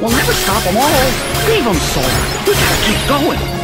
We'll never stop them all. Leave them, Sawyer. We gotta keep going.